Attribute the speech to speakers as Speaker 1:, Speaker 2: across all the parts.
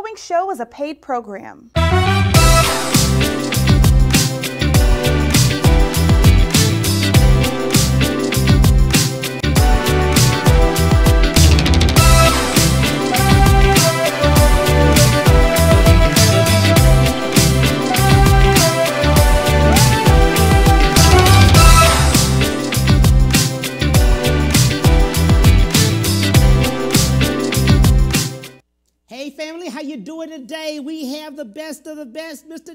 Speaker 1: following show is a paid program.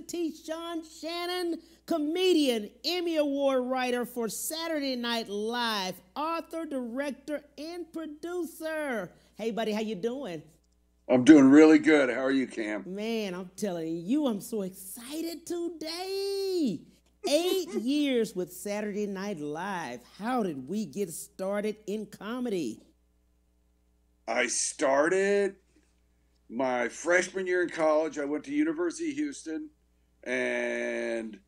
Speaker 2: Best, Mr. T. Sean Shannon, comedian, Emmy Award writer for Saturday Night Live, author, director, and producer. Hey buddy, how you doing?
Speaker 3: I'm doing really good. How are you, Cam?
Speaker 2: Man, I'm telling you, I'm so excited today. Eight years with Saturday Night Live. How did we get started in comedy?
Speaker 3: I started my freshman year in college. I went to University of Houston, and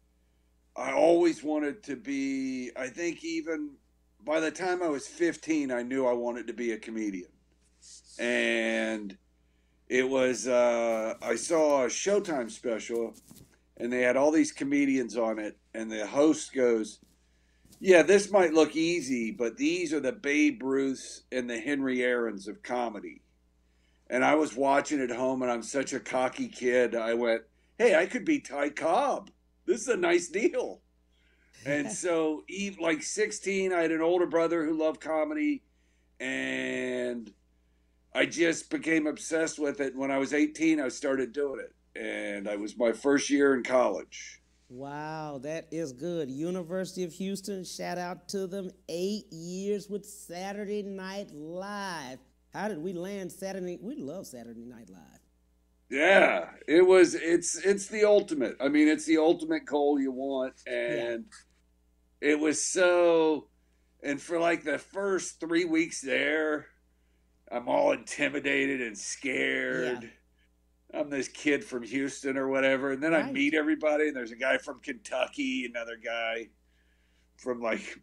Speaker 3: I always wanted to be. I think even by the time I was 15, I knew I wanted to be a comedian, and it was. Uh, I saw a Showtime special, and they had all these comedians on it, and the host goes. Yeah, this might look easy, but these are the Babe Ruths and the Henry Aarons of comedy. And I was watching at home, and I'm such a cocky kid. I went, "Hey, I could be Ty Cobb. This is a nice deal." And so, Eve, like 16, I had an older brother who loved comedy, and I just became obsessed with it. When I was 18, I started doing it, and I was my first year in college.
Speaker 2: Wow, that is good. University of Houston, shout out to them. Eight years with Saturday Night Live. How did we land Saturday? We love Saturday Night Live.
Speaker 3: Yeah, it was. It's it's the ultimate. I mean, it's the ultimate goal you want, and it was so. And for like the first three weeks there, I'm all intimidated and scared. I'm this kid from Houston or whatever, and then I meet everybody, and there's a guy from Kentucky, another guy from like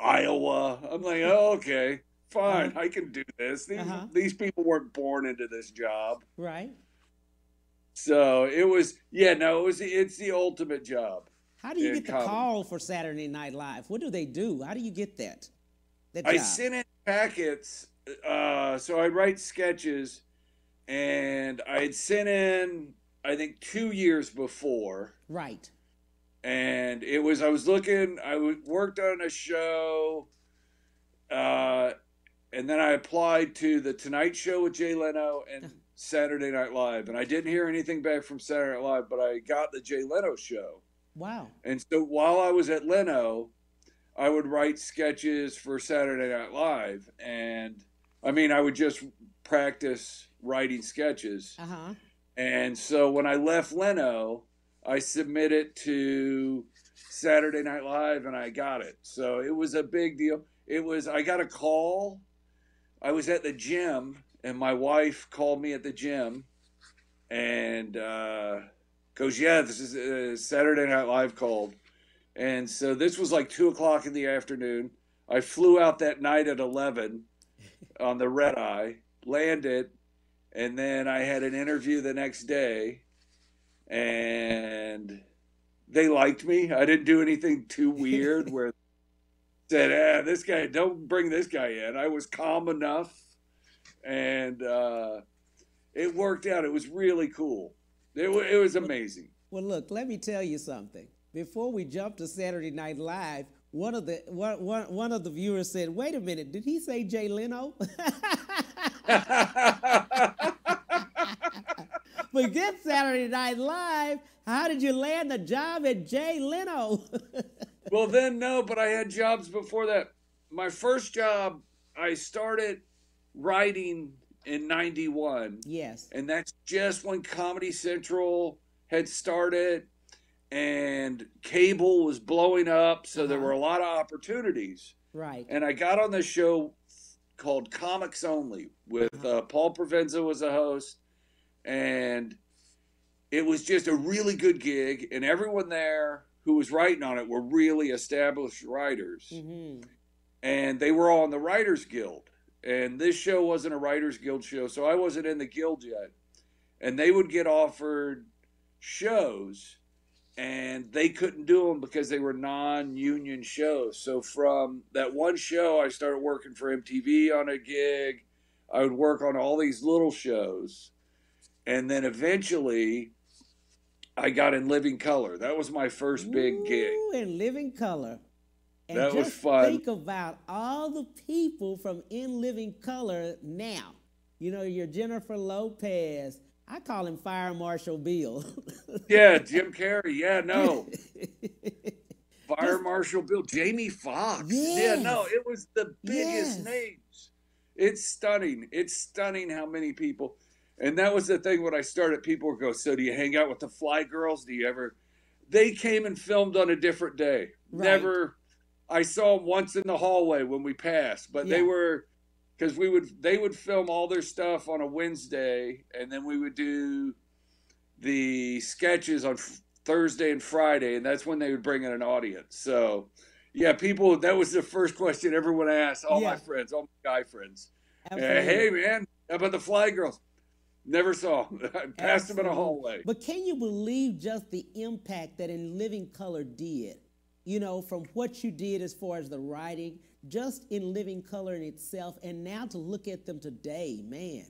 Speaker 3: Iowa. I'm like, oh, okay, fine,
Speaker 2: Uh-huh.
Speaker 3: I can do this. These
Speaker 2: Uh-huh.
Speaker 3: these people weren't born into this job.
Speaker 2: Right?
Speaker 3: So it was, yeah, no, it was. It's the ultimate job.
Speaker 2: How do you get the
Speaker 3: comedy.
Speaker 2: call for Saturday Night Live? What do they do? How do you get that? That
Speaker 3: I sent in packets, uh, so I'd write sketches, and I had sent in, I think, two years before,
Speaker 2: Right.
Speaker 3: and it was I was looking, I worked on a show, uh, and then I applied to the Tonight Show with Jay Leno and Saturday Night Live, and I didn't hear anything back from Saturday Night Live, but I got the Jay Leno show.
Speaker 2: Wow.
Speaker 3: And so while I was at Leno, I would write sketches for Saturday Night Live. And I mean, I would just practice writing sketches.
Speaker 2: Uh huh.
Speaker 3: And so when I left Leno, I submitted to Saturday Night Live and I got it. So it was a big deal. It was, I got a call. I was at the gym and my wife called me at the gym and uh, goes, Yeah, this is uh, Saturday Night Live called. And so this was like two o'clock in the afternoon. I flew out that night at 11 on the red eye, landed, and then I had an interview the next day, and they liked me. I didn't do anything too weird where said, "Ah, this guy, don't bring this guy in." I was calm enough, and uh, it worked out. It was really cool. It, it was amazing.
Speaker 2: Well, look, let me tell you something. Before we jump to Saturday Night Live, one of the one, one, one of the viewers said, "Wait a minute, did he say Jay Leno?" Forget Saturday Night Live. How did you land the job at Jay Leno?
Speaker 3: well, then no, but I had jobs before that. My first job, I started writing in '91.
Speaker 2: yes.
Speaker 3: and that's just when Comedy Central had started and cable was blowing up, so there
Speaker 2: Uh-huh.
Speaker 3: were a lot of opportunities.
Speaker 2: Right.
Speaker 3: And I got on this show called Comics Only with uh, Paul Provenza was a host, and it was just a really good gig, and everyone there who was writing on it were really established writers
Speaker 2: hmm
Speaker 3: and they were all in the Writers Guild. And this show wasn't a Writers Guild show, so I wasn't in the guild yet. and they would get offered shows and they couldn't do them because they were non-union shows. So from that one show, I started working for MTV on a gig. I would work on all these little shows, and then eventually, I got in Living Color. That was my first big gig.
Speaker 2: In living color. And
Speaker 3: That
Speaker 2: just
Speaker 3: was fun.
Speaker 2: think about all the people from In Living Color now. You know, your Jennifer Lopez. I call him Fire Marshal Bill.
Speaker 3: Yeah, Jim Carrey. Yeah, no. Fire Marshal Bill, Jamie Foxx. Yeah, no, it was the biggest
Speaker 2: Yes.
Speaker 3: names. It's stunning. It's stunning how many people. And that was the thing when I started. People would go, "So do you hang out with the Fly Girls? Do you ever?" They came and filmed on a different day.
Speaker 2: Right.
Speaker 3: Never. I saw them once in the hallway when we passed, but they were because we would they would film all their stuff on a Wednesday, and then we would do the sketches on f- Thursday and Friday, and that's when they would bring in an audience. So, yeah, people. That was the first question everyone asked. All my friends, all my guy friends. Uh, hey, man, how about the Fly Girls? Never saw 'em. I passed them in a hallway.
Speaker 2: But can you believe just the impact that In Living Color did? You know, from what you did as far as the writing, just in Living Color in itself, and now to look at them today, man.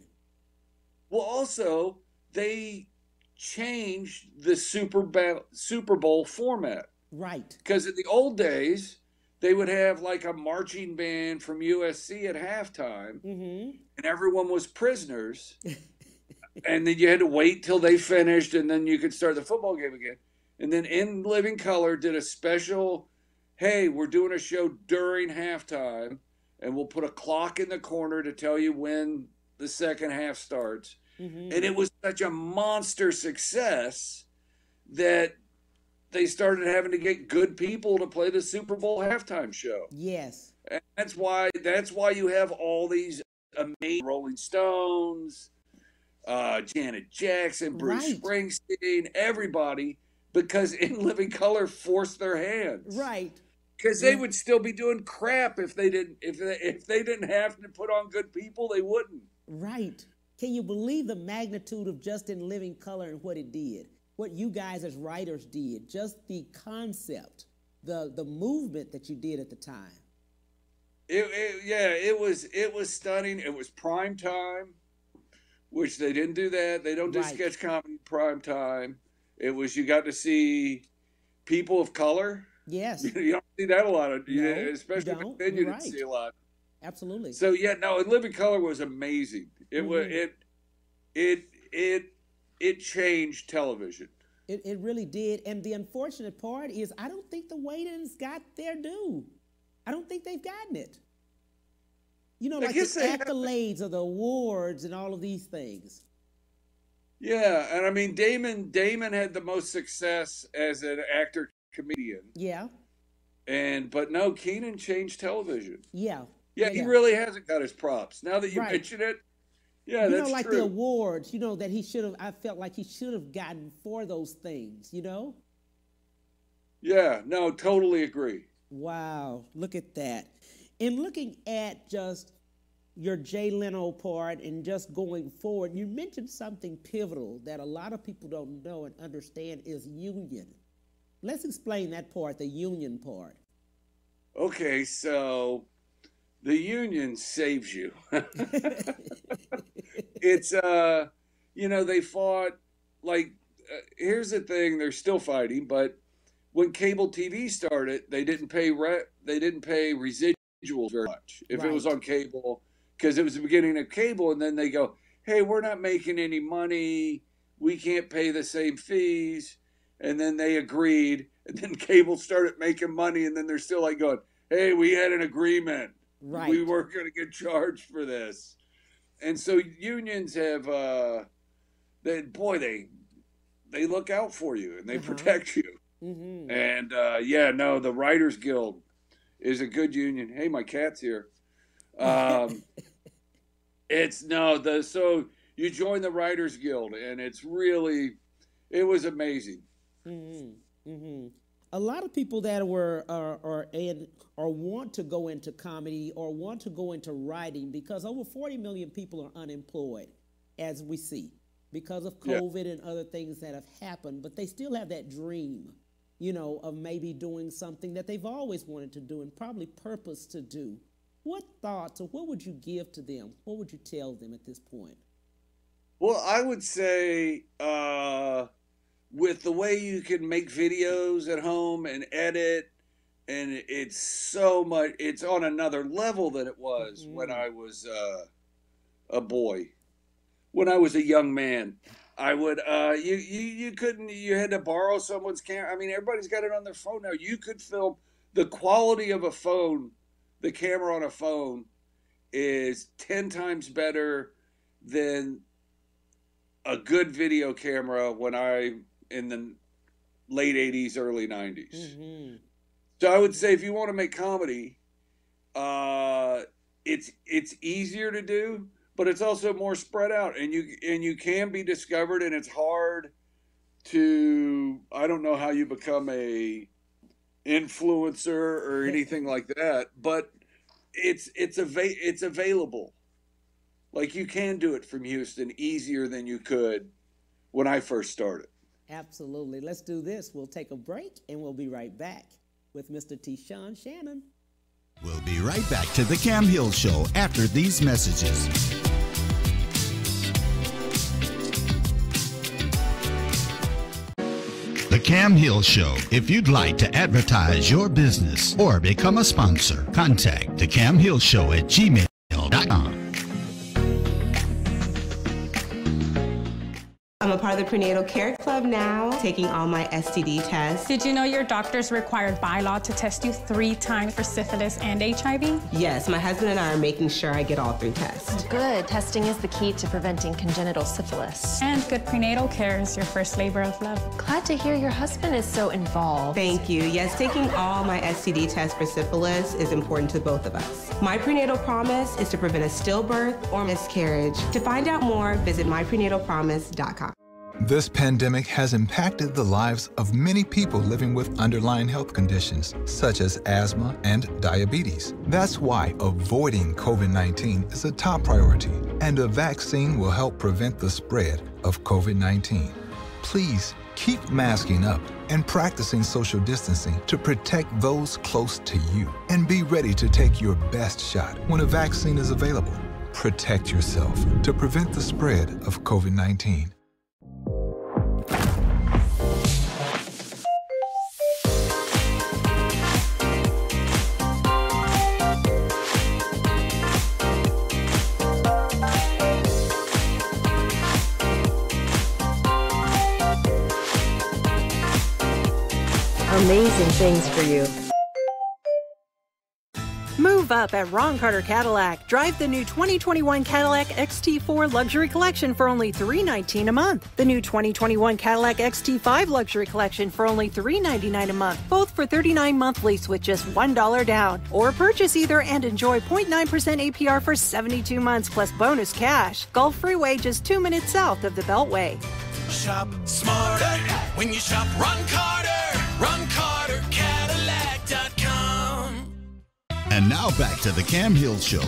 Speaker 3: Well, also they changed the Super Bowl Super Bowl format
Speaker 2: Right.
Speaker 3: because in the old days they would have like a marching band from USC at halftime,
Speaker 2: Mm-hmm.
Speaker 3: and everyone was prisoners. and then you had to wait till they finished, and then you could start the football game again. And then In Living Color did a special. Hey, we're doing a show during halftime, and we'll put a clock in the corner to tell you when the second half starts.
Speaker 2: Mm-hmm.
Speaker 3: And it was such a monster success that they started having to get good people to play the Super Bowl halftime show.
Speaker 2: Yes.
Speaker 3: And that's why that's why you have all these amazing Rolling Stones, uh, Janet Jackson, Bruce
Speaker 2: Right.
Speaker 3: Springsteen, everybody, because In Living Color forced their hands.
Speaker 2: Right.
Speaker 3: Because they
Speaker 2: Yeah.
Speaker 3: would still be doing crap if they didn't if they, if they didn't have to put on good people, they wouldn't.
Speaker 2: Right. Can you believe the magnitude of just in living color and what it did? What you guys as writers did, just the concept, the the movement that you did at the time.
Speaker 3: It, it yeah, it was it was stunning. It was prime time, which they didn't do that. They don't do
Speaker 2: Right.
Speaker 3: sketch comedy prime time. It was you got to see people of color.
Speaker 2: Yes,
Speaker 3: You don't see that a lot of,
Speaker 2: No, you
Speaker 3: especially
Speaker 2: don't.
Speaker 3: then you didn't
Speaker 2: right.
Speaker 3: see a lot.
Speaker 2: absolutely.
Speaker 3: So yeah, no, and Living Color was amazing. It was
Speaker 2: Mhm.
Speaker 3: it it it it changed television.
Speaker 2: It, it really did. And the unfortunate part is, I don't think the Wayans got their due. I don't think they've gotten it. You know,
Speaker 3: I
Speaker 2: like the accolades or the awards and all of these things.
Speaker 3: Yeah, and I mean Damon Damon had the most success as an actor comedian,
Speaker 2: Yeah,
Speaker 3: and but no, Keenen changed television.
Speaker 2: yeah.
Speaker 3: Yeah,
Speaker 2: Yeah,
Speaker 3: he
Speaker 2: yeah.
Speaker 3: really hasn't got his props. Now that you
Speaker 2: Right.
Speaker 3: mention it, yeah,
Speaker 2: you
Speaker 3: that's
Speaker 2: know, like
Speaker 3: true.
Speaker 2: the awards, you know, that he should have, I felt like he should have gotten for those things, you know?
Speaker 3: yeah, no, totally agree.
Speaker 2: Wow, look at that. And looking at just your Jay Leno part and just going forward, you mentioned something pivotal that a lot of people don't know and understand is union. Let's explain that part, the union part.
Speaker 3: Okay, so the union saves you. it's uh, you know, they fought like. Uh, here's the thing: they're still fighting, but when cable TV started, they didn't pay re- they didn't pay residuals very much if it was on cable because it was the beginning of cable, and then they go, "Hey, we're not making any money. We can't pay the same fees." And then they agreed, and then cable started making money, and then they're still like going, "Hey, we had an agreement.
Speaker 2: Right.
Speaker 3: We weren't going to get charged for this." And so unions have, uh, they boy, they they look out for you and they
Speaker 2: Uh-huh.
Speaker 3: protect you.
Speaker 2: hmm
Speaker 3: And uh, yeah, no, the Writers Guild is a good union. Hey, my cat's here. Um, it's no the so you join the Writers Guild, and it's really it was amazing.
Speaker 2: Mm-hmm. Mm-hmm. A lot of people that were are, are in or want to go into comedy or want to go into writing because over 40 million people are unemployed, as we see. because of COVID yeah. and other things that have happened, but they still have that dream, you know, of maybe doing something that they've always wanted to do and probably purpose to do. What thoughts or what would you give to them? What would you tell them at this point?
Speaker 3: Well, I would say uh, with the way you can make videos at home and edit, and it's so much, it's on another level than it was mm-hmm. when I was uh, a boy, when I was a young man. I would, uh, you, you, you couldn't, you had to borrow someone's camera. I mean, everybody's got it on their phone now. You could film the quality of a phone, the camera on a phone is 10 times better than a good video camera when I in the late 80s early 90s mm-hmm. so i would say if you want to make comedy uh, it's it's easier to do but it's also more spread out and you and you can be discovered and it's hard to i don't know how you become a influencer or anything like that but it's it's a it's available like you can do it from Houston easier than you could when I first started.
Speaker 2: Absolutely. Let's do this. We'll take a break and we'll be right back with Mr. T-Sean Shannon.
Speaker 4: We'll be right back to the Cam Hill Show after these messages. Cam Hill Show. If you'd like to advertise your business or become a sponsor, contact the Cam Hill Show at gmail.com.
Speaker 5: part of the Prenatal Care Club now, taking all my STD tests.
Speaker 6: Did you know your doctor's required by law to test you three times for syphilis and HIV?
Speaker 5: Yes, my husband and I are making sure I get all three tests.
Speaker 7: Good. Testing is the key to preventing congenital syphilis.
Speaker 6: And good prenatal care is your first labor of love.
Speaker 7: Glad to hear your husband is so involved.
Speaker 5: Thank you. Yes, taking all my STD tests for syphilis is important to both of us. My prenatal promise is to prevent a stillbirth or miscarriage. To find out more, visit myprenatalpromise.com.
Speaker 8: This pandemic has impacted the lives of many people living with underlying health conditions, such as asthma and diabetes. That's why avoiding COVID-19 is a top priority, and a vaccine will help prevent the spread of COVID-19. Please keep masking up and practicing social distancing to protect those close to you, and be ready to take your best shot when a vaccine is available. Protect yourself to prevent the spread of COVID-19.
Speaker 9: Amazing things for you.
Speaker 10: Move up at Ron Carter Cadillac. Drive the new 2021 Cadillac XT4 Luxury Collection for only 319 a month. The new 2021 Cadillac XT5 Luxury Collection for only 399 a month. Both for 39 month lease with just $1 down. Or purchase either and enjoy 0.9% APR for 72 months plus bonus cash. Gulf Freeway just two minutes south of the Beltway.
Speaker 11: Shop smarter when you shop Ron Carter. RonCarterCadillac.com.
Speaker 4: And now back to the Cam Hill Show.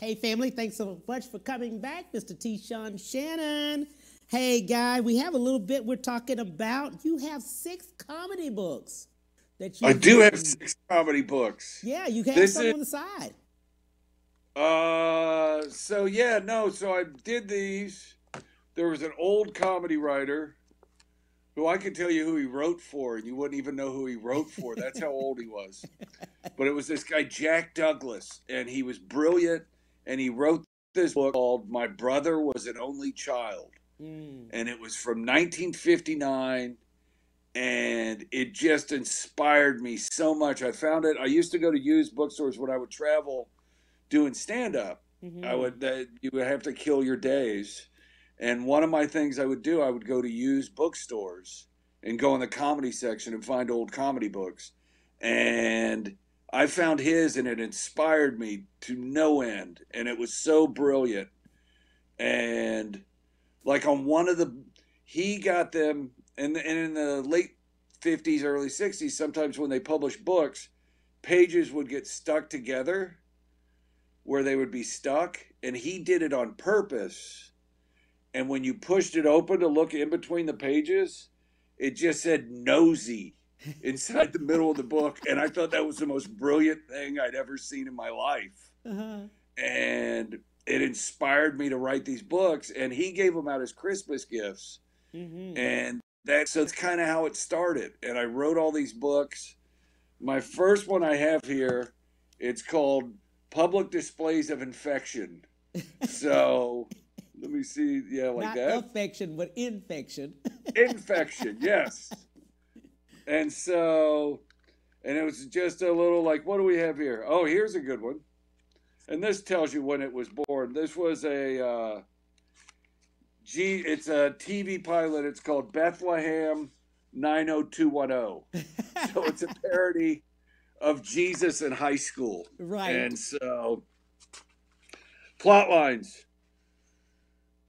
Speaker 2: Hey, family, thanks so much for coming back, Mr. T. Sean Shannon. Hey, guy, we have a little bit we're talking about. You have six comedy books
Speaker 3: that you. I do have six comedy books.
Speaker 2: Yeah, you have this some is, on the side.
Speaker 3: Uh, so yeah, no, so I did these. There was an old comedy writer who I could tell you who he wrote for, and you wouldn't even know who he wrote for. That's how old he was. But it was this guy, Jack Douglas, and he was brilliant, and he wrote this book called My Brother Was an Only Child. Mm. And it was from 1959 and it just inspired me so much. I found it. I used to go to used bookstores when I would travel doing stand up, mm-hmm. I would uh, you would have to kill your days. And one of my things I would do, I would go to used bookstores and go in the comedy section and find old comedy books. And I found his and it inspired me to no end. And it was so brilliant. And like on one of the, he got them, and, and in the late 50s, early 60s, sometimes when they published books, pages would get stuck together where they would be stuck and he did it on purpose. And when you pushed it open to look in between the pages it just said nosy inside the middle of the book and i thought that was the most brilliant thing i'd ever seen in my life.
Speaker 2: Uh-huh.
Speaker 3: and it inspired me to write these books and he gave them out as christmas gifts.
Speaker 2: Mm-hmm.
Speaker 3: and that's so it's kind of how it started. And i wrote all these books. My first one i have here it's called public displays of infection so let me see yeah like
Speaker 2: Not
Speaker 3: that
Speaker 2: affection, but infection.
Speaker 3: infection yes and so and it was just a little like what do we have here oh here's a good one and this tells you when it was born this was a uh G, it's a TV pilot. It's called Bethlehem 90210. so it's a parody of Jesus in high school.
Speaker 2: Right.
Speaker 3: And so, plot lines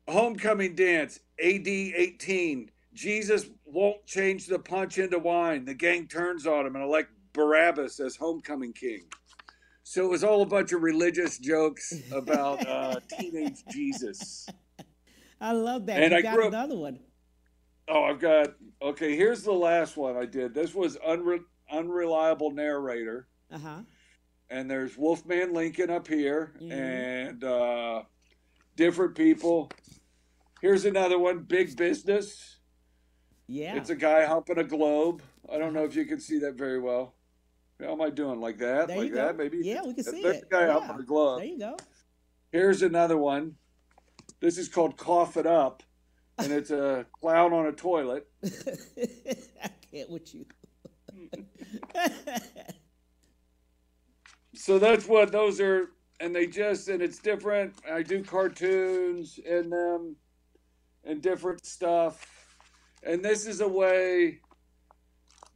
Speaker 3: Homecoming dance, AD 18. Jesus won't change the punch into wine. The gang turns on him and elect Barabbas as homecoming king. So it was all a bunch of religious jokes about uh, teenage Jesus.
Speaker 2: I love that.
Speaker 3: And
Speaker 2: you
Speaker 3: I
Speaker 2: got
Speaker 3: grew up-
Speaker 2: another one.
Speaker 3: Oh, I've got. Okay, here's the last one I did. This was unre, unreliable narrator,
Speaker 2: Uh huh.
Speaker 3: and there's Wolfman Lincoln up here,
Speaker 2: Mhm.
Speaker 3: and uh, different people. Here's another one. Big business.
Speaker 2: Yeah.
Speaker 3: It's a guy humping a globe. I don't know if you can see that very well. How am I doing? Like that?
Speaker 2: There
Speaker 3: like that? Maybe.
Speaker 2: Yeah, we can see
Speaker 3: There's
Speaker 2: it.
Speaker 3: a guy
Speaker 2: Yeah.
Speaker 3: humping a globe.
Speaker 2: There you go.
Speaker 3: Here's another one. This is called Cough It Up, and it's a clown on a toilet.
Speaker 2: I can't with you.
Speaker 3: So that's what those are and they just and it's different i do cartoons in them and different stuff and this is a way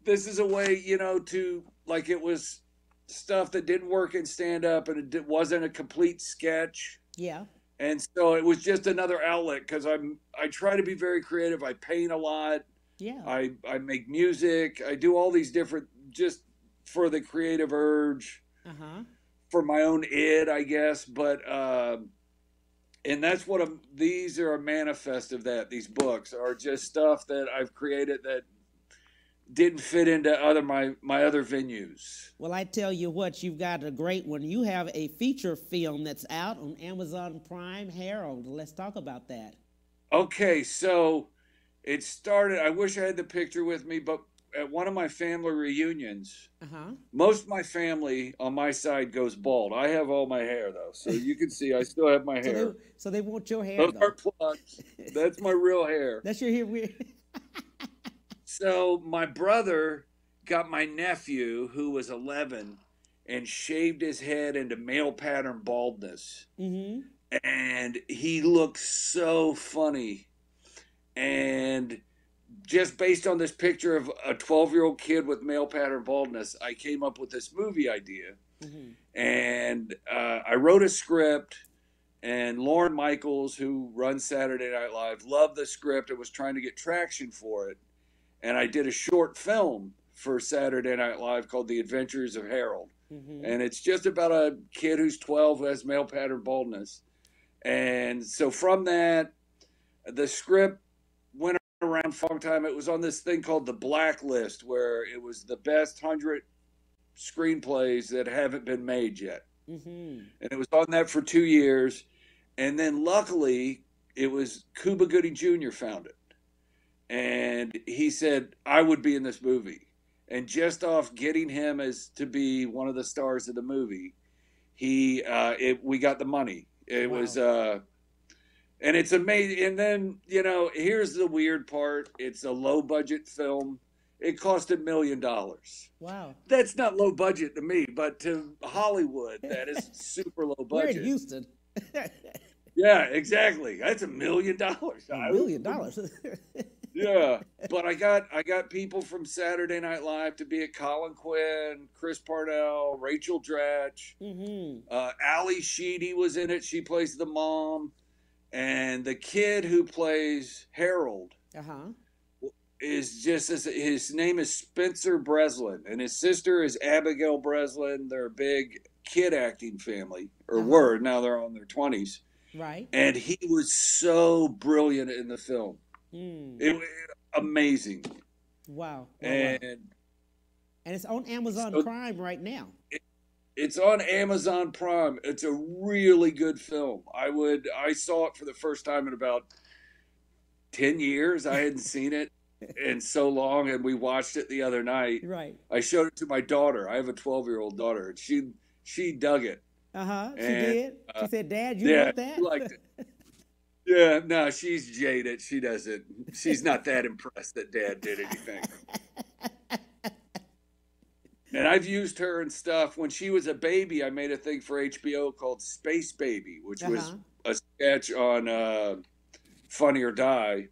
Speaker 3: this is a way you know to like it was stuff that didn't work in stand up and it wasn't a complete sketch
Speaker 2: yeah.
Speaker 3: and so it was just another outlet because i'm i try to be very creative i paint a lot
Speaker 2: Yeah.
Speaker 3: I I make music. I do all these different just for the creative urge
Speaker 2: Uh huh.
Speaker 3: for my own id, I guess. But um, and that's what I'm, these are a manifest of that. These books are just stuff that I've created that didn't fit into other my my other venues.
Speaker 2: Well, I tell you what, you've got a great one. You have a feature film that's out on Amazon Prime, Harold. Let's talk about that.
Speaker 3: Okay, so it started. I wish I had the picture with me, but at one of my family reunions.
Speaker 2: Uh huh.
Speaker 3: Most of my family on my side goes bald. I have all my hair though, so you can see I still have my
Speaker 2: So
Speaker 3: hair.
Speaker 2: they, so they want your hair.
Speaker 3: Those
Speaker 2: though.
Speaker 3: are plugs. That's my real hair.
Speaker 2: That's your hair.
Speaker 3: So my brother got my nephew, who was 11, and shaved his head into male pattern baldness,
Speaker 2: mm-hmm.
Speaker 3: and he looked so funny. And just based on this picture of a 12 year old kid with male pattern baldness, I came up with this movie idea.
Speaker 2: Mm-hmm.
Speaker 3: and uh, I wrote a script. And Lorne Michaels, who runs Saturday Night Live, loved the script and was trying to get traction for it. And I did a short film for Saturday Night Live called The Adventures of Harold.
Speaker 2: Mm-hmm.
Speaker 3: And it's just about a kid who's 12 who has male pattern baldness. And so from that, the script around for a long time. It was on this thing called the Blacklist, where it was the best 100 screenplays that haven't been made yet
Speaker 2: Mm-hmm.
Speaker 3: and it was on that for two years. And then luckily, it was Cuba Gooding Jr. found it, and he said I would be in this movie. And just off getting him as to be one of the stars of the movie, he uh, it, we got the money. It
Speaker 2: Wow.
Speaker 3: was uh, and it's amazing. And then you know, here's the weird part: it's a low budget film. It cost a million dollars
Speaker 2: Wow.
Speaker 3: that's not low budget to me, but to Hollywood, that is super low budget.
Speaker 2: We're in. Houston.
Speaker 3: Yeah, exactly. That's a million dollars.
Speaker 2: A million dollars.
Speaker 3: Yeah, but I got I got people from Saturday Night Live to be at Colin Quinn, Chris Parnell, Rachel Dratch,
Speaker 2: mm-hmm.
Speaker 3: uh, Ally Sheedy was in it. She plays the mom, and the kid who plays Harold
Speaker 2: Uh huh.
Speaker 3: is just his name is Spencer Breslin, and his sister is Abigail Breslin. They're a big kid acting family, or
Speaker 2: Uh-huh.
Speaker 3: were now they're on their twenties.
Speaker 2: Right.
Speaker 3: And he was so brilliant in the film.
Speaker 2: Mm.
Speaker 3: It was amazing.
Speaker 2: Wow. wow, wow.
Speaker 3: And
Speaker 2: And it's on Amazon
Speaker 3: So-
Speaker 2: Prime right now.
Speaker 3: It's on Amazon Prime. It's a really good film. I would I saw it for the first time in about 10 years. I hadn't seen it in so long and we watched it the other night.
Speaker 2: Right.
Speaker 3: I showed it to my daughter. I have a 12-year-old daughter and she she dug it.
Speaker 2: Uh huh. She
Speaker 3: And,
Speaker 2: did. She
Speaker 3: uh,
Speaker 2: said, "Dad, you
Speaker 3: yeah,
Speaker 2: want that?"
Speaker 3: she liked it. Yeah, no, she's jaded. She doesn't. She's not that impressed that Dad did anything. And I've used her and stuff. When she was a baby, I made a thing for HBO called Space Baby, which was
Speaker 2: Uh-huh.
Speaker 3: a sketch on uh, Funny or Die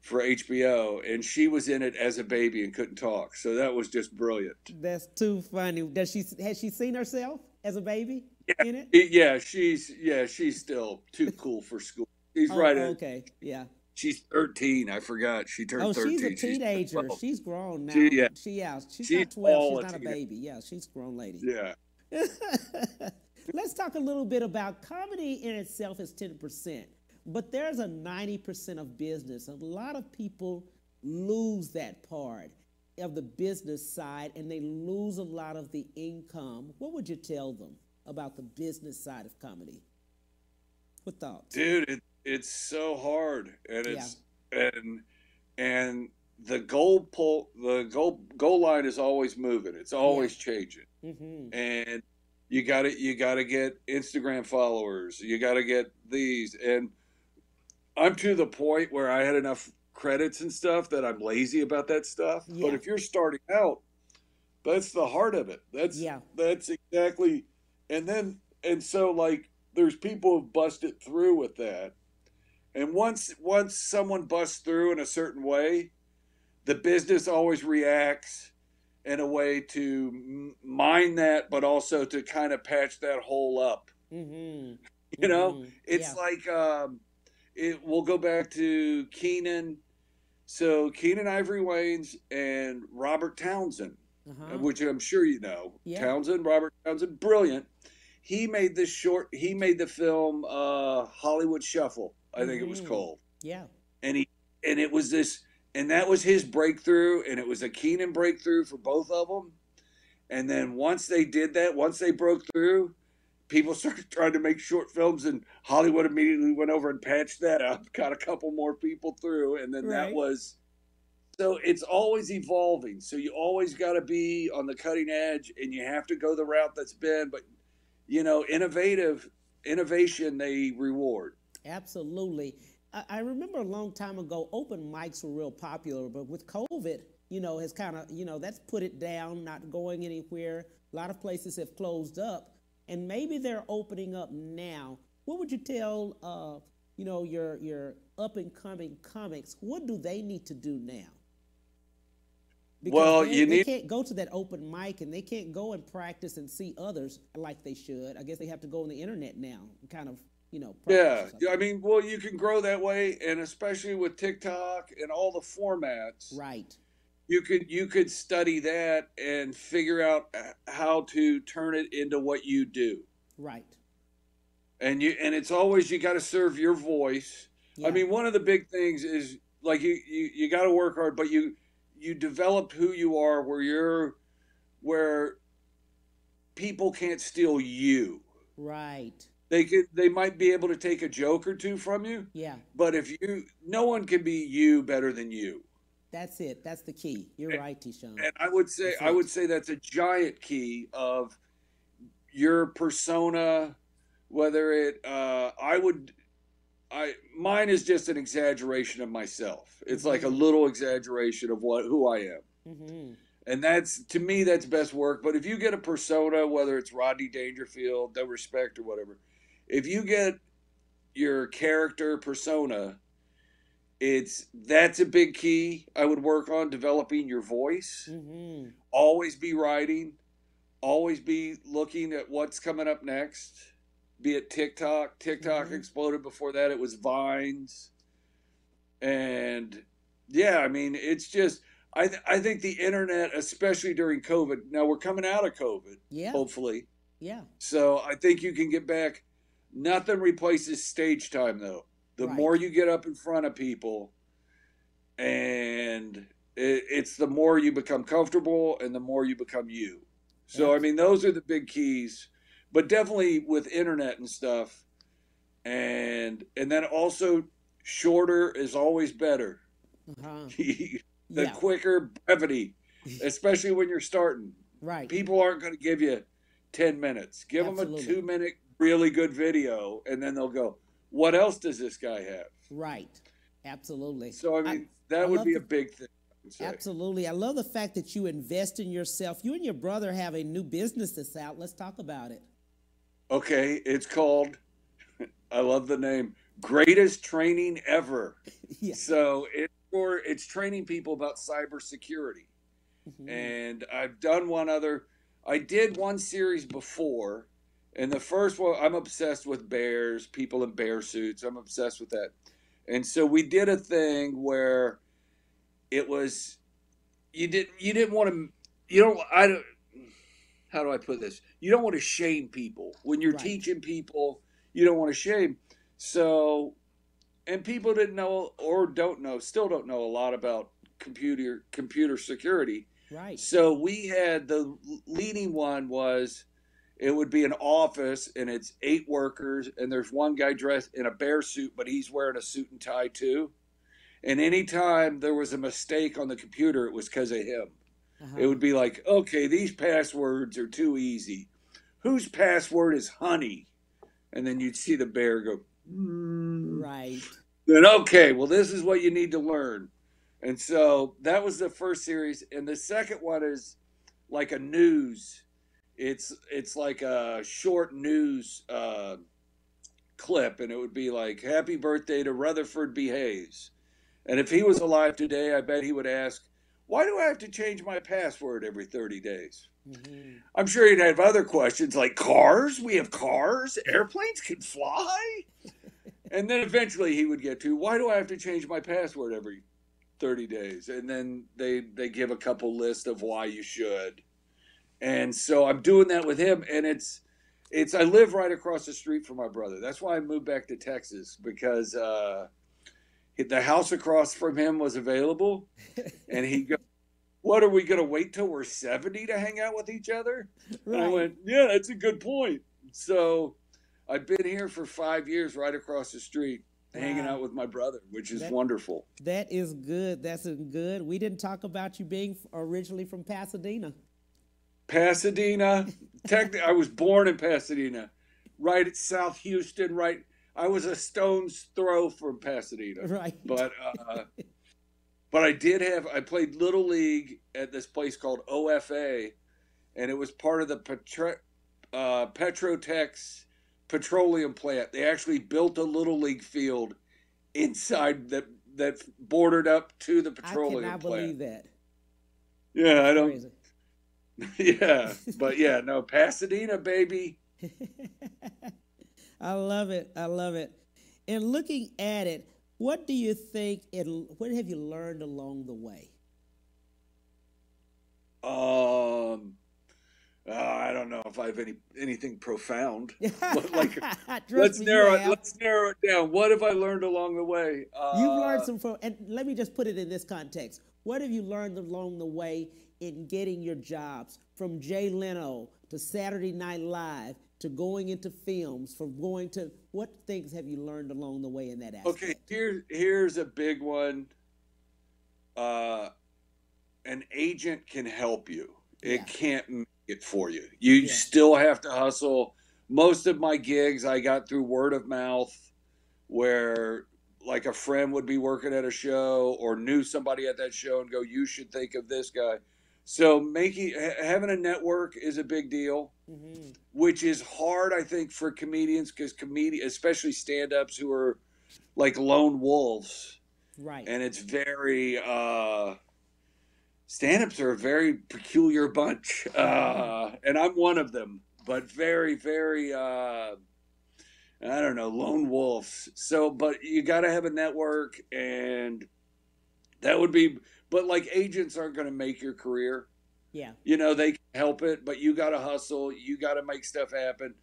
Speaker 3: for HBO. And she was in it as a baby and couldn't talk. So that was just brilliant.
Speaker 2: That's too funny. Does she has she seen herself as a baby in it?
Speaker 3: Yeah, she's yeah, she's still too cool for school. She's
Speaker 2: Oh,
Speaker 3: right.
Speaker 2: Okay. Yeah.
Speaker 3: She's 13. I forgot. She turned
Speaker 2: Oh,
Speaker 3: 13.
Speaker 2: she's a teenager.
Speaker 3: 12.
Speaker 2: She's grown now.
Speaker 3: She- yeah.
Speaker 2: She yeah. She's,
Speaker 3: She's
Speaker 2: not twelve. She's
Speaker 3: a
Speaker 2: not a
Speaker 3: teenager.
Speaker 2: baby. Yeah, she's a grown lady.
Speaker 3: Yeah.
Speaker 2: Let's talk a little bit about comedy in itself is 10%, but there's a 90% of business. A lot of people lose that part of the business side and they lose a lot of the income. What would you tell them about the business side of comedy? What thoughts?
Speaker 3: dude it, it's so hard and it's and and the goal pull the goal goal line is always moving. It's always changing.
Speaker 2: Mm-hmm.
Speaker 3: and you got to you got to get instagram followers. You got to get these. And i'm to the point where i had enough credits and stuff that i'm lazy about that stuff.
Speaker 2: Yeah.
Speaker 3: but if you're starting out that's the heart of it. That's
Speaker 2: Yeah.
Speaker 3: that's exactly and then and so like there's people who've busted through with that and once once someone busts through in a certain way the business always reacts in a way to mine that but also to kind of patch that hole up
Speaker 2: Mm-hmm.
Speaker 3: you know
Speaker 2: Mhm.
Speaker 3: it's
Speaker 2: Yeah.
Speaker 3: like um it we'll go back to keenen so keenen ivory wayans and robert townsend
Speaker 2: Uh-huh.
Speaker 3: which i'm sure you know
Speaker 2: Yeah.
Speaker 3: townsend robert townsend brilliant he made this short he made the film uh hollywood shuffle i think it was
Speaker 2: Mhm.
Speaker 3: called
Speaker 2: Yeah.
Speaker 3: and he and it was this and that was his breakthrough and it was a keenen breakthrough for both of them and then once they did that once they broke through people started trying to make short films and hollywood immediately went over and patched that up got a couple more people through and then that was so it's always evolving. So you always got to be on the cutting edge and you have to go the route that's been but you know innovative innovation they reward
Speaker 2: Absolutely. I, I remember a long time ago, open mics were real popular, but with COVID, you know, has kind of, you know, that's put it down, not going anywhere. A lot of places have closed up, and maybe they're opening up now. What would you tell, uh, you know, your your up and coming comics? What do they need to do now?
Speaker 3: Well,
Speaker 2: they,
Speaker 3: you
Speaker 2: they
Speaker 3: need-
Speaker 2: can't go to that open mic and they can't go and practice and see others like they should. I guess they have to go on the internet now, and kind of, you know.
Speaker 3: Yeah. I mean, well, you can grow that way, and especially with TikTok and all the formats,
Speaker 2: Right.
Speaker 3: you could you could study that and figure out uh, how to turn it into what you do.
Speaker 2: Right.
Speaker 3: And you and it's always you got to serve your voice.
Speaker 2: Yeah.
Speaker 3: I mean, one of the big things is like you you, you got to work hard, but you you develop who you are, where you're where people can't steal you.
Speaker 2: Right.
Speaker 3: They could they might be able to take a joke or two from you,
Speaker 2: Yeah.
Speaker 3: But if you, no one can be you better than you.
Speaker 2: That's it. That's the key. You're right, T-Sean.
Speaker 3: And I would say,
Speaker 2: That's
Speaker 3: I
Speaker 2: it.
Speaker 3: would say that's a giant key of your persona. Whether it, uh, I would, I mine is just an exaggeration of myself. It's like a
Speaker 2: Mm-hmm.
Speaker 3: little exaggeration of what who I am.
Speaker 2: hmm
Speaker 3: And that's to me that's best work. But if you get a persona, whether it's Rodney Dangerfield, no respect or whatever, if you get your character persona, it's that's a big key. I would work on developing your voice.
Speaker 2: hmm
Speaker 3: Always be writing. Always be looking at what's coming up next. Be it TikTok. TikTok
Speaker 2: Mhm.
Speaker 3: exploded before that. It was Vines. And yeah, I mean, it's just I th- I think the internet, especially during COVID. Now we're coming out of COVID,
Speaker 2: Yeah.
Speaker 3: hopefully.
Speaker 2: Yeah.
Speaker 3: So I think you can get back. Nothing replaces stage time, though. The
Speaker 2: Right.
Speaker 3: more you get up in front of people, and it, it's the more you become comfortable, and the more you become you. So I mean, those are the big keys. But definitely with internet and stuff, and and then also shorter is always better.
Speaker 2: Uh-huh.
Speaker 3: the
Speaker 2: Yeah.
Speaker 3: quicker brevity, especially when you're starting.
Speaker 2: Right.
Speaker 3: People aren't going to give you 10 minutes. Give them a two minute, really good video, and then they'll go, What else does this guy have?
Speaker 2: Right. Absolutely.
Speaker 3: So, I mean, that
Speaker 2: I
Speaker 3: would be
Speaker 2: the-
Speaker 3: a big thing. I.
Speaker 2: Absolutely. I love the fact that you invest in yourself. You and your brother have a new business that's out. Let's talk about it.
Speaker 3: Okay, it's called, I love the name, Greatest Training Ever.
Speaker 2: Yeah.
Speaker 3: So it's for it's training people about cybersecurity.
Speaker 2: Mm-hmm.
Speaker 3: And I've done one other. I did one series before, and the first one I'm obsessed with bears, people in bear suits. I'm obsessed with that. And so we did a thing where it was you didn't you didn't want to you don't I don't how do I put this? You don't want to shame people when you're
Speaker 2: Right.
Speaker 3: teaching people. You don't want to shame. So, and people didn't know or don't know, still don't know a lot about computer computer security.
Speaker 2: Right.
Speaker 3: So we had the leading one was it would be an office and it's eight workers and there's one guy dressed in a bear suit but he's wearing a suit and tie too. And anytime there was a mistake on the computer, it was because of him.
Speaker 2: Uh-huh.
Speaker 3: It would be like, okay, these passwords are too easy. Whose password is honey? And then you'd see the bear go,
Speaker 2: Right.
Speaker 3: then okay, well, this is what you need to learn. And so that was the first series, and the second one is like a news. It's it's like a short news uh, clip, and it would be like "Happy birthday to Rutherford B. Hayes," and if he was alive today, I bet he would ask, "Why do I have to change my password every thirty days?"
Speaker 2: Mm-hmm.
Speaker 3: I'm sure he'd have other questions like cars. We have cars. Airplanes can fly. and then eventually he would get to why do I have to change my password every 30 days? And then they they give a couple lists of why you should. And so I'm doing that with him, and it's it's I live right across the street from my brother. That's why I moved back to Texas because uh, the house across from him was available, and he go, "What are we going to wait till we're 70 to hang out with each other?" And I went, "Yeah, that's a good point." So I've been here for five years, right across the street, hanging out with my brother, which is
Speaker 2: That-
Speaker 3: wonderful.
Speaker 2: That is good. That's good. We didn't talk about you being originally from Pasadena.
Speaker 3: Pasadena. Technically, I was born in Pasadena, right at South Houston. Right, I was a stone's throw from Pasadena.
Speaker 2: Right.
Speaker 3: But uh, but I did have. I played little league at this place called OFA, and it was part of the Petro, uh, Petrotex petroleum plant. They actually built a little league field inside that that bordered up to the
Speaker 2: I
Speaker 3: petroleum
Speaker 2: cannot
Speaker 3: plant.
Speaker 2: believe that.
Speaker 3: Yeah, I don't.
Speaker 2: Crazy.
Speaker 3: Yeah, but yeah, no, Pasadena, baby.
Speaker 2: I love it. I love it. And looking at it, what do you think? It, what have you learned along the way?
Speaker 3: Um, uh, I don't know if I have any anything profound. Like, let's narrow it. Let's narrow it down. What have I learned along the way? Uh,
Speaker 2: You've learned some from, and let me just put it in this context. What have you learned along the way in getting your jobs from Jay Leno to Saturday Night Live to going into films, from going to what things have you learned along the way in that aspect?
Speaker 3: Okay, here here's a big one. Uh, an agent can help you. It
Speaker 2: Yeah.
Speaker 3: can't make it for you. You still have to hustle. Most of my gigs I got through word of mouth, where like a friend would be working at a show or knew somebody at that show and go, "You should think of this guy." So making having a network is a big deal
Speaker 2: Mm-hmm.
Speaker 3: which is hard, I think, for comedians because comedians, especially stand-ups who are like lone wolves,
Speaker 2: Right.
Speaker 3: and it's very uh, stand-ups are a very peculiar bunch, uh, and I'm one of them. But very, very, uh, I don't know, lone wolves. So, but you got to have a network, and That would be, but like agents aren't going to make your career.
Speaker 2: Yeah.
Speaker 3: You know, they can help it, but you got to hustle. You got to make stuff happen.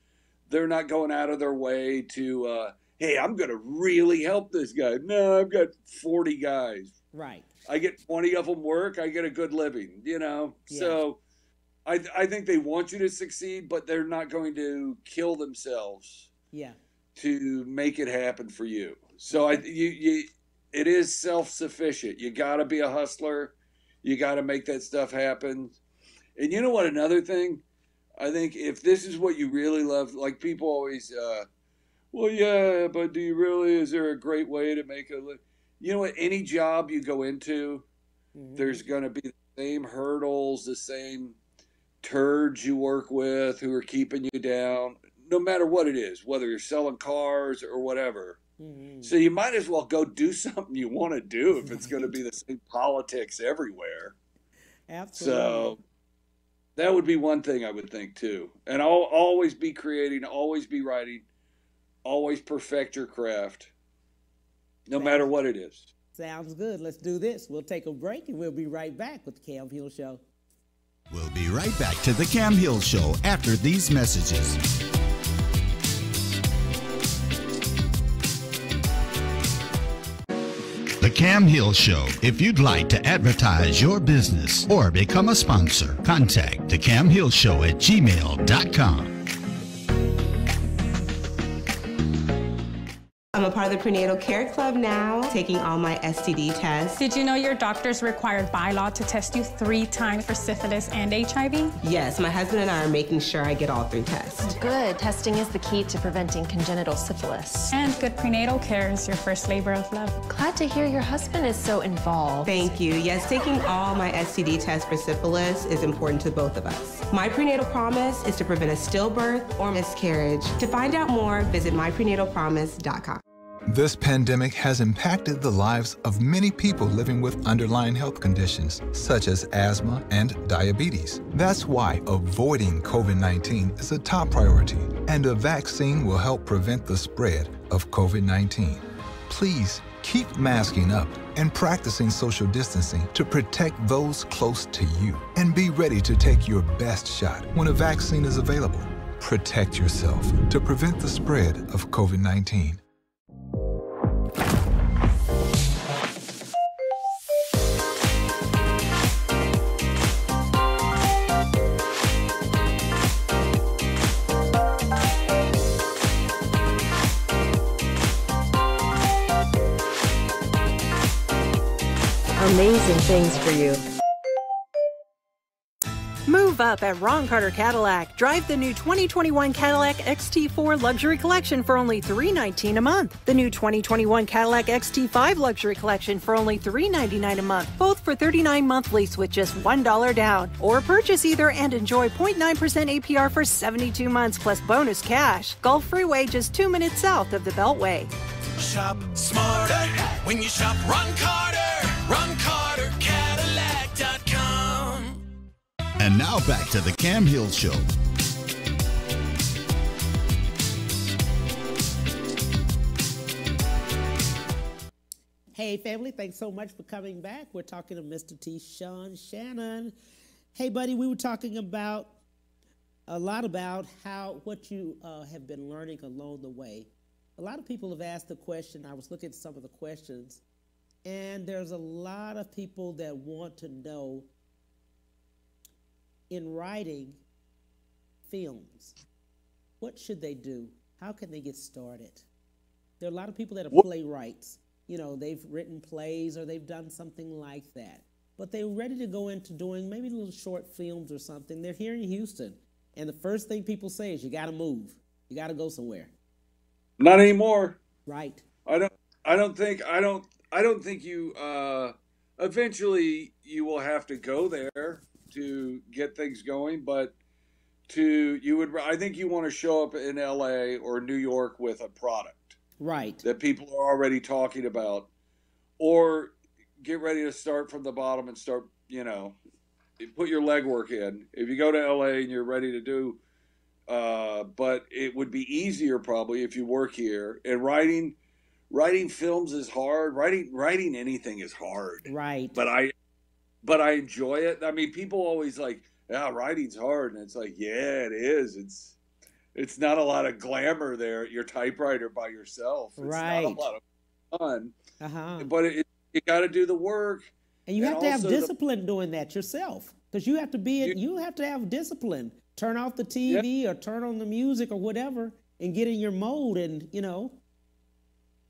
Speaker 3: They're not going out of their way to, uh, hey, I'm going to really help this guy. No, I've got 40 guys.
Speaker 2: Right.
Speaker 3: I get 20 of them work. I get a good living, you know?
Speaker 2: Yeah.
Speaker 3: So I, I think they want you to succeed, but they're not going to kill themselves
Speaker 2: Yeah.
Speaker 3: to make it happen for you. So I you you it is self sufficient. You got to be a hustler. You got to make that stuff happen. And you know what? Another thing, I think if this is what you really love, like people always, uh, well, yeah, but do you really? Is there a great way to make a? Li-? You know what? Any job you go into,
Speaker 2: Mhm.
Speaker 3: there's going to be the same hurdles, the same turds you work with who are keeping you down, no matter what it is, whether you're selling cars or whatever.
Speaker 2: Mhm.
Speaker 3: So you might as well go do something you want to do if it's going to be the same politics everywhere.
Speaker 2: Absolutely.
Speaker 3: So that would be one thing I would think too. And I'll always be creating, always be writing, always perfect your craft, no matter what it is.
Speaker 2: Sounds good. Let's do this. We'll take a break and we'll be right back with the Cam Hill Show.
Speaker 4: We'll be right back to the Cam Hill Show after these messages. Cam Hill Show. If you'd like to advertise your business or become a sponsor, contact the Cam Hill Show at gmail.com.
Speaker 5: I'm part of the Prenatal Care Club now, taking all my STD tests.
Speaker 6: Did you know your doctor's required by law to test you three times for syphilis and HIV?
Speaker 5: Yes, my husband and I are making sure I get all three tests.
Speaker 7: Good. Testing is the key to preventing congenital syphilis.
Speaker 6: And good prenatal care is your first labor of love.
Speaker 7: Glad to hear your husband is so involved.
Speaker 5: Thank you. Yes, taking all my STD tests for syphilis is important to both of us. My prenatal promise is to prevent a stillbirth or miscarriage. To find out more, visit myprenatalpromise.com.
Speaker 8: This pandemic has impacted the lives of many people living with underlying health conditions, such as asthma and diabetes. That's why avoiding COVID 19 is a top priority, and a vaccine will help prevent the spread of COVID 19. Please keep masking up and practicing social distancing to protect those close to you. And be ready to take your best shot when a vaccine is available. Protect yourself to prevent the spread of COVID 19.
Speaker 10: Amazing things for you. Move up at Ron Carter Cadillac. Drive the new 2021 Cadillac XT4 Luxury Collection for only 319 a month. The new 2021 Cadillac XT5 Luxury Collection for only 399 a month. Both for 39 month lease with just $1 down. Or purchase either and enjoy 0.9% APR for 72 months plus bonus cash. Gulf Freeway just two minutes south of the Beltway.
Speaker 11: Shop smarter when you shop Ron Carter. Ron Carter
Speaker 4: And now back to the Cam Hill Show.
Speaker 2: Hey, family, thanks so much for coming back. We're talking to Mr. T. Sean Shannon. Hey, buddy, we were talking about a lot about how what you uh, have been learning along the way. A lot of people have asked the question. I was looking at some of the questions, and there's a lot of people that want to know in writing films, what should they do? How can they get started? There are a lot of people that are playwrights. You know, they've written plays or they've done something like that. But they're ready to go into doing maybe little short films or something. They're here in Houston. And the first thing people say is you got to move. You got to go somewhere.
Speaker 3: Not anymore.
Speaker 2: Right.
Speaker 3: I don't. I don't think. I don't. I don't think you. Uh, eventually, you will have to go there to get things going. But to you would. I think you want to show up in L.A. or New York with a product
Speaker 2: Right.
Speaker 3: that people are already talking about, or get ready to start from the bottom and start. You know, put your legwork in. If you go to LA and you're ready to do, uh, but it would be easier probably if you work here. And writing, writing films is hard. Writing writing anything is hard.
Speaker 2: Right.
Speaker 3: But I but I enjoy it. I mean, people always like, yeah, writing's hard, and it's like, yeah, it is. It's it's not a lot of glamour there at your typewriter by yourself. It's
Speaker 2: right.
Speaker 3: not a lot of fun.
Speaker 2: Uh-huh.
Speaker 3: But it, you got to do the work.
Speaker 2: And you have to have
Speaker 3: also the-
Speaker 2: discipline doing that yourself. Because you have to be in, you have to have discipline. Turn off the TV or turn on the music or whatever and get in your mode and, you know.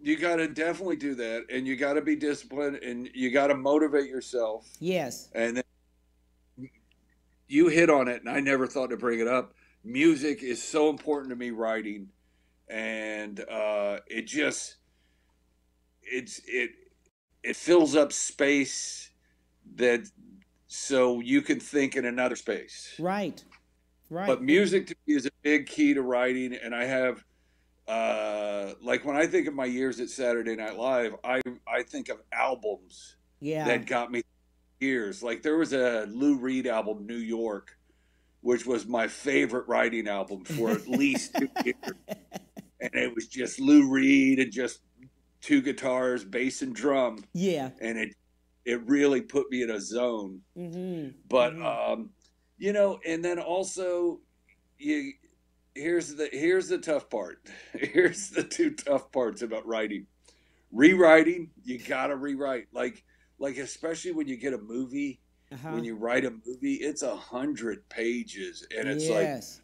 Speaker 3: You got to definitely do that, and you got to be disciplined, and you got to motivate yourself.
Speaker 2: Yes.
Speaker 3: And then you hit on it, and I never thought to bring it up. Music is so important to me writing, and uh, it just it's it it fills up space that so you can think in another space.
Speaker 2: Right. Right.
Speaker 3: But music to me is a big key to writing, and I have, uh, like when I think of my years at Saturday Night Live, I I think of albums
Speaker 2: Yeah.
Speaker 3: that got me years. Like there was a Lou Reed album, New York, which was my favorite writing album for at least two years, and it was just Lou Reed and just two guitars, bass and drum,
Speaker 2: yeah.
Speaker 3: and it it really put me in a zone
Speaker 2: Mm-hmm.
Speaker 3: but um you know and then also you here's the here's the tough part here's the two tough parts about writing rewriting you gotta rewrite like like especially when you get a movie
Speaker 2: Uh-huh.
Speaker 3: when you write a movie it's a hundred pages and it's like
Speaker 2: yes.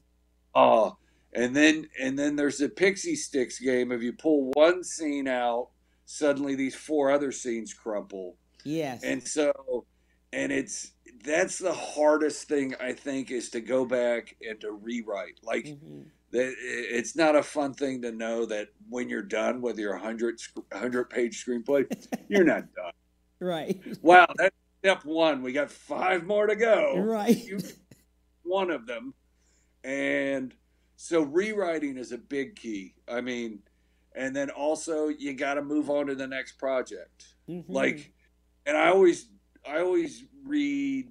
Speaker 3: oh and then and then there's the pixie sticks game if you pull one scene out suddenly these four other scenes crumple
Speaker 2: yes.
Speaker 3: and so, and it's that's the hardest thing I think is to go back and to rewrite. Like
Speaker 2: Mhm.
Speaker 3: that, it's not a fun thing to know that when you're done with your 100, 100 page screenplay, you're not done.
Speaker 2: Right.
Speaker 3: Wow, that's step one. We got five more to go.
Speaker 2: Right.
Speaker 3: You, one of them, and so rewriting is a big key. I mean, and then also you got to move on to the next project
Speaker 2: Mhm.
Speaker 3: like and i always i always read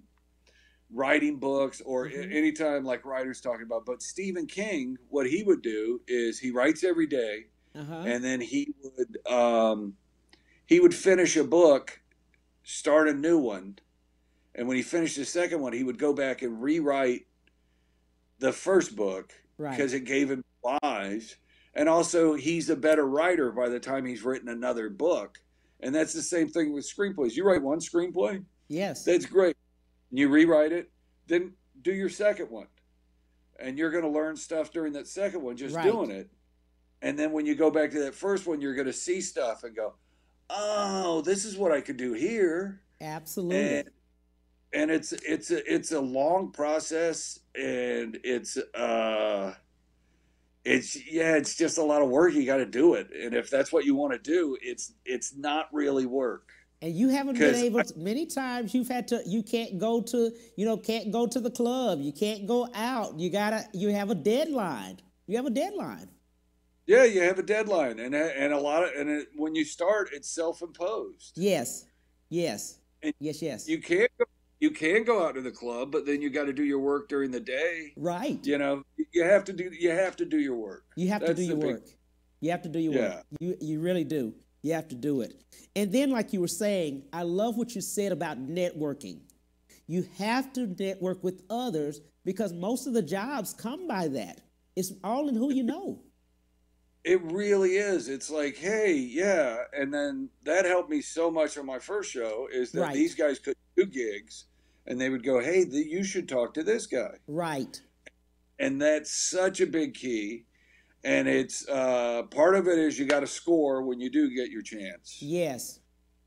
Speaker 3: writing books or
Speaker 2: Mhm.
Speaker 3: anytime like writers talking about but stephen king what he would do is he writes every day
Speaker 2: uh-huh.
Speaker 3: and then he would um he would finish a book start a new one and when he finished the second one he would go back and rewrite the first book
Speaker 2: right.
Speaker 3: because it gave him lies. And also, he's a better writer by the time he's written another book. And that's the same thing with screenplays. You write one screenplay,
Speaker 2: yes.
Speaker 3: that's great. And You rewrite it, then do your second one. And you're going to learn stuff during that second one just
Speaker 2: Right.
Speaker 3: doing it. And then when you go back to that first one, you're going to see stuff and go, oh, this is what I could do here
Speaker 2: Absolutely.
Speaker 3: and and it's it's a it's a long process and it's uh it's yeah it's just a lot of work you got to do it and if that's what you want to do it's it's not really work
Speaker 2: And you haven't been able to, many times you've had to, you can't go to, you know, can't go to the club. You can't go out. You gotta, you have a deadline. You have a deadline.
Speaker 3: yeah you have a deadline and and a lot of and it, when you start it's self-imposed
Speaker 2: Yes. Yes.
Speaker 3: And
Speaker 2: yes, yes.
Speaker 3: you can't go, you can go out to the club but then you got to do your work during the day
Speaker 2: right.
Speaker 3: you know you have to do you have to do your work
Speaker 2: You have to do your
Speaker 3: big-
Speaker 2: work. You have to do your
Speaker 3: Yeah.
Speaker 2: work. You you really do. You have to do it. And then, like you were saying, I love what you said about networking. You have to network with others because most of the jobs come by that. It's all in who you know.
Speaker 3: It really is. It's like, hey, yeah. And then that helped me so much on my first show is that
Speaker 2: Right.
Speaker 3: these guys could do gigs and they would go, hey, th- you should talk to this guy.
Speaker 2: Right.
Speaker 3: And that's such a big key. And it's uh, part of it is you got to score when you do get your chance.
Speaker 2: Yes.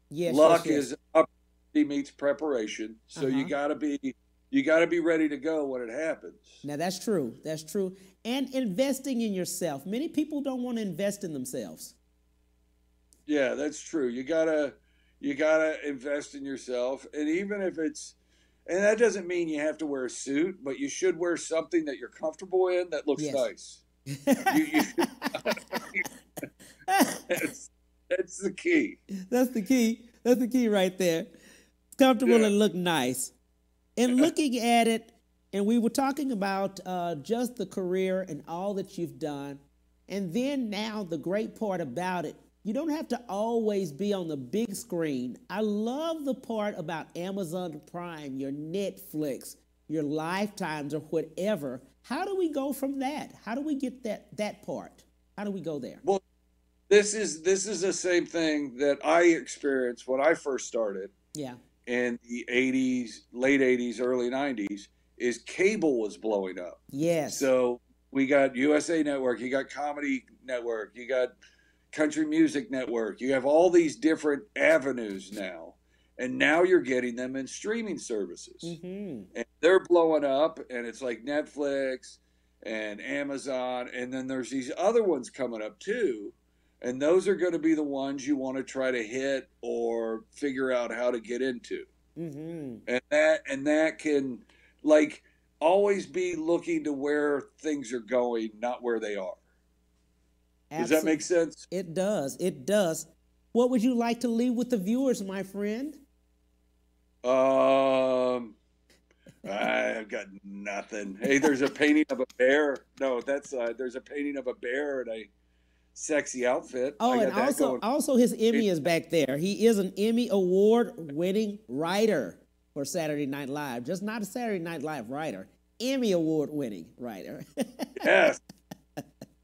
Speaker 2: Yes.
Speaker 3: Luck
Speaker 2: yes, yes.
Speaker 3: is opportunity meets preparation. So you
Speaker 2: Uh-huh.
Speaker 3: got to be you got to be ready to go when it happens.
Speaker 2: Now that's true. That's true. And investing in yourself. Many people don't want to invest in themselves.
Speaker 3: Yeah, that's true. You gotta you gotta invest in yourself, and even if it's and that doesn't mean you have to wear a suit, but you should wear something that you're comfortable in that looks
Speaker 2: Yes.
Speaker 3: nice. You, you that's, that's the key.
Speaker 2: That's the key. That's the key right there. Comfortable
Speaker 3: Yeah.
Speaker 2: and look nice. And looking at it, and we were talking about uh, just the career and all that you've done. And then now the great part about it, You don't have to always be on the big screen. I love the part about Amazon Prime, your Netflix, your Lifetimes, or whatever. How do we go from that? How do we get that that part? How do we go there?
Speaker 3: Well, this is this is the same thing that I experienced when I first started
Speaker 2: Yeah.
Speaker 3: in the 80s, late 80s, early 90s. Is cable was blowing up.
Speaker 2: Yes.
Speaker 3: So we got USA Network, you got Comedy Network, you got Country Music Network. You have all these different avenues now. And now you're getting them in streaming services.
Speaker 2: hmm
Speaker 3: And they're blowing up, and it's like Netflix and Amazon. And then there's these other ones coming up too. And those are going to be the ones you want to try to hit or figure out how to get into.
Speaker 2: hmm
Speaker 3: And that and that can like always be looking to where things are going, not where they are. Does that make sense?
Speaker 2: It does. It does. What would you like to leave with the viewers, my friend?
Speaker 3: Um, I've got nothing. Hey, there's a painting of a bear. No, that's uh, there's a painting of a bear in a sexy outfit.
Speaker 2: Oh,
Speaker 3: I got
Speaker 2: and also
Speaker 3: going.
Speaker 2: also his Emmy is back there. He is an Emmy award winning writer for Saturday Night Live. Just not a Saturday Night Live writer. Emmy award winning writer.
Speaker 3: yes,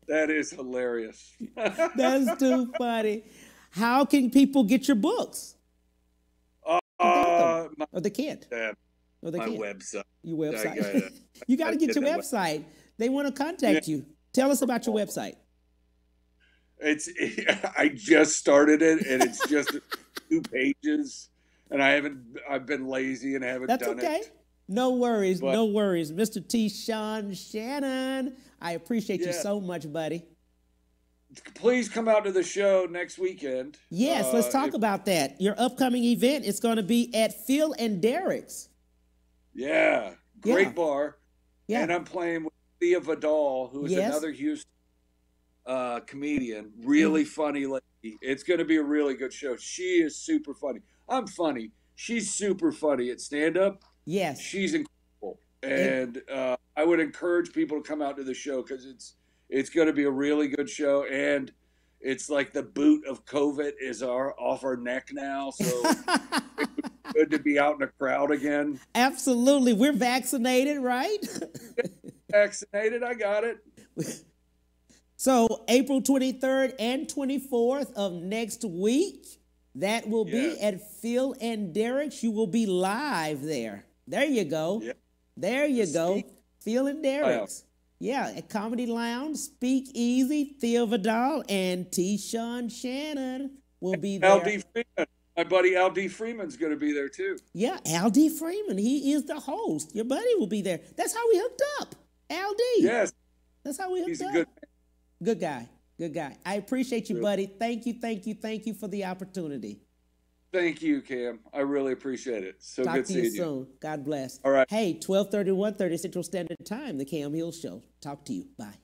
Speaker 3: that is hilarious.
Speaker 2: That's too funny. How can people get your books?
Speaker 3: Uh, my,
Speaker 2: Or they can't.
Speaker 3: uh,
Speaker 2: Or they
Speaker 3: my
Speaker 2: can't.
Speaker 3: website.
Speaker 2: Your website.
Speaker 3: gotta-
Speaker 2: you got to get your website. They want to contact you. Tell us about your website.
Speaker 3: It's I just started it, and it's just two pages, and I haven't. I've been lazy and haven't
Speaker 2: That's
Speaker 3: done
Speaker 2: okay.
Speaker 3: it.
Speaker 2: No worries,
Speaker 3: But-
Speaker 2: no worries. Mr. T. Sean Shannon, I appreciate you so much, buddy.
Speaker 3: Please come out to the show next weekend.
Speaker 2: Yes, let's
Speaker 3: Uh,
Speaker 2: talk
Speaker 3: if-
Speaker 2: about that. Your upcoming event is going to be at Phil and Derek's.
Speaker 3: Yeah, great
Speaker 2: Yeah.
Speaker 3: bar.
Speaker 2: Yeah.
Speaker 3: And I'm playing with Thea Vidal, who is
Speaker 2: Yes.
Speaker 3: another Houston uh, comedian. Really
Speaker 2: Mm-hmm.
Speaker 3: funny lady. It's going to be a really good show. She is super funny. I'm funny. She's super funny at stand up.
Speaker 2: Yes.
Speaker 3: She's incredible. And uh, I would encourage people to come out to the show because it's it's going to be a really good show. And it's like the boot of COVID is our off our neck now. So it's good to be out in a crowd again.
Speaker 2: Absolutely. We're vaccinated, right?
Speaker 3: vaccinated. I got it.
Speaker 2: So, April 23rd and 24th of next week, that will be at Phil and Derek's. You will be live there. There you go. There you go. Phil and Derek's. Yeah, at Comedy Lounge, Speak Easy, Thea Vidal, and T. Sean Shannon will be there.
Speaker 3: Al D. Freeman. My buddy Al D. Freeman's going to be there too.
Speaker 2: Yeah, Al D. Freeman. He is the host. Your buddy will be there. That's how we hooked up. Al D.
Speaker 3: Yes.
Speaker 2: That's how we hooked
Speaker 3: He's a
Speaker 2: up.
Speaker 3: good
Speaker 2: Good guy. Good guy. I appreciate you, buddy. Thank you, thank you, thank you for the opportunity.
Speaker 3: Thank you, Cam. I really appreciate it. So
Speaker 2: Talk
Speaker 3: good
Speaker 2: to you
Speaker 3: seeing you.
Speaker 2: soon. God bless.
Speaker 3: All right.
Speaker 2: Hey, 1230, 130 Central Standard Time, the Cam Hill Show. Talk to you. Bye.